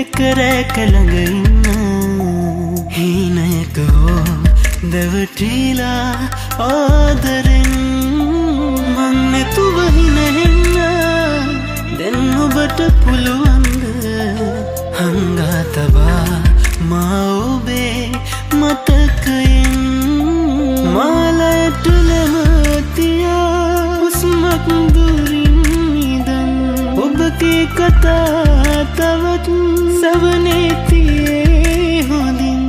එකරෑ කළඟ ඉන්න හීනයක හෝ දැවටීලා ආදරෙන් මං නැතුවහිනහෙන්න දෙන්න ඔබට පුළුවන්ද හංගා තබා මා ඔබේ මතකයෙන් මාලයටලමතියා උස්මක් දුරින් ඉදන් ඔබගේ කතා තවත් සවනේතියේ හොඳින්.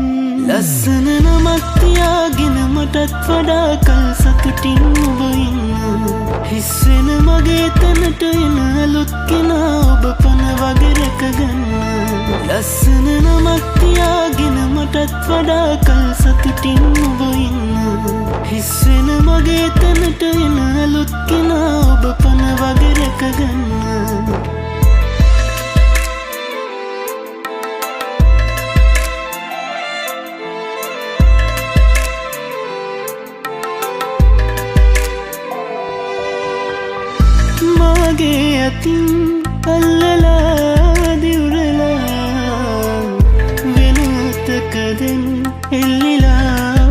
ලස්සන නමත්තියාගෙන මටත් වඩා කල් සතුටින් ඔබඉන්න හිස්සෙන මගේ තැනට එන අලුත් කෙනා ඔබ පන වගේ රැකගන්න. ලස්සන නමත්තියාගෙන මටත් වඩා කල් සතුටින් ඔබඉන්න හිස්සෙන මගේ තැනට එන අලුත් කෙනා මගේ අතින් අල්ලලා දිවුරලා වෙනතකදෙන් එල්ලිලා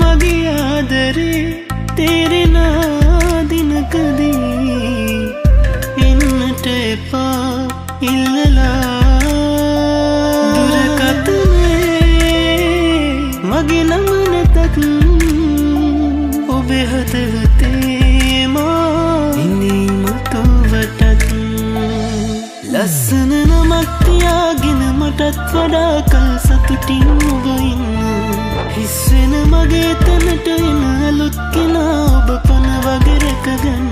මගේ ආදරේ තේරෙන දිනකදී එන්නට එපා ඉල්ලලා දුරකතනේ මගේ නමනතත් ඔබේ හදවතේමා ලස්සන නමත්තියාගෙන මටත් වඩා කල් සතුටින් ඔබඉන්න හිස්සෙන මගේ තැනට එන අලුත් කෙනා ඔබ පන වගේ රැකගන්න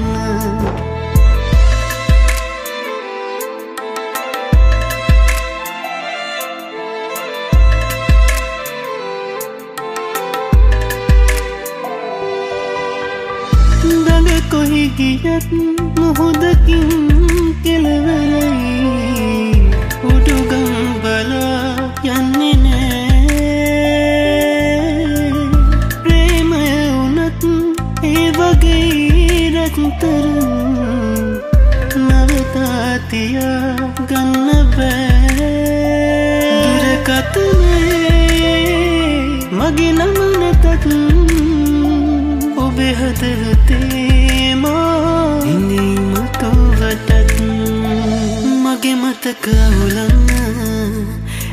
දඟ කොහි ගියත් මුහොදකින් වගේ රැත්තර නවතාතියා ගන්න බෑ දුරකතනේ මගේ නමනතත් ඔබේ හදවතේමා ඉනිමතුවටත් මගේ මතක අවුලන්න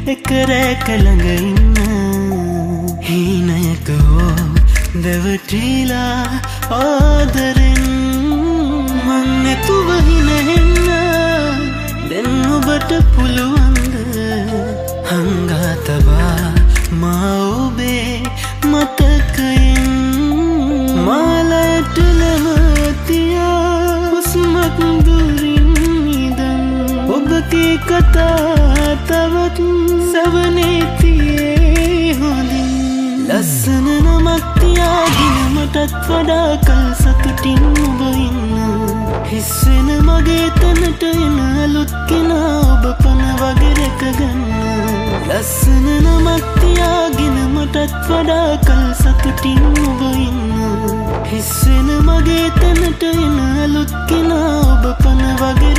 එකරෑ කළඟ ඉන්න දැවටීලා ආදරෙන් මං නැතුවහිනහෙන්න දෙන්න ඔබට පුළුවන්ද? හංගා තබා මා ඔබේ මතකයෙන්. මාලයටලමතියා උස්මක් දුරින් ඉදන් ඔබගේ කතා තවත් සවනේතියේ හොඳින්. ලස්සන නමත්තියාගෙන මටත් වඩා කල් සතුටින් ඔබඉන්න හිස්සෙන මගේ තැනට එන අලුත් කෙනා ඔබ පන වගේ රැකගන්න. ලස්සන නමත්තියාගෙන මටත් වඩා කල් සතුටින් ඔබඉන්න හිස්සෙන මගේ තැනට එන අලුත් කෙනා ඔබ පන වගේ